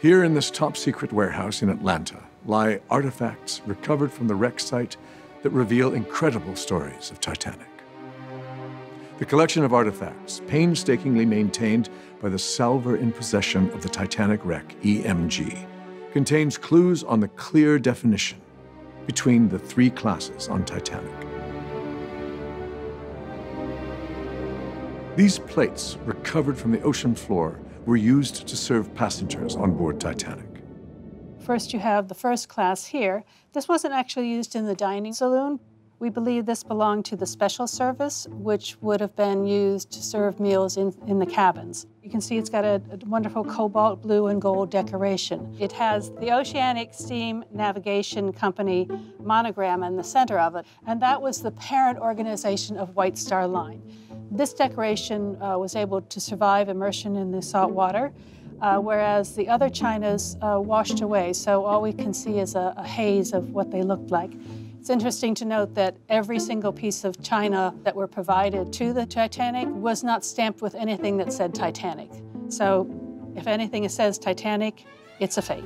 Here in this top secret warehouse in Atlanta lie artifacts recovered from the wreck site that reveal incredible stories of Titanic. The collection of artifacts, painstakingly maintained by the salvor in possession of the Titanic wreck, EMG, contains clues on the clear definition between the three classes on Titanic. These plates, recovered from the ocean floor, were used to serve passengers on board Titanic. First, you have the first class here. This wasn't actually used in the dining saloon. We believe this belonged to the special service, which would have been used to serve meals in, in the cabins. You can see it's got a, a wonderful cobalt blue and gold decoration. It has the Oceanic Steam Navigation Company monogram in the center of it, and that was the parent organization of White Star Line. This decoration uh, was able to survive immersion in the salt water, uh, whereas the other chinas uh, washed away, so all we can see is a, a haze of what they looked like. It's interesting to note that every single piece of china that were provided to the Titanic was not stamped with anything that said Titanic. So if anything says Titanic, it's a fake.